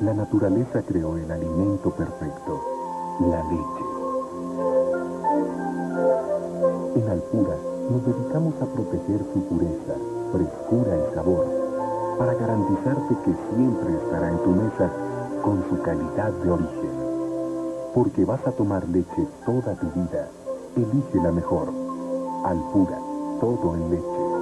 la naturaleza creó el alimento perfecto, la leche. En Alpura nos dedicamos a proteger su pureza, frescura y sabor, para garantizarte que siempre estará en tu mesa con su calidad de origen. Porque vas a tomar leche toda tu vida, elige la mejor. Alpura, todo en leche.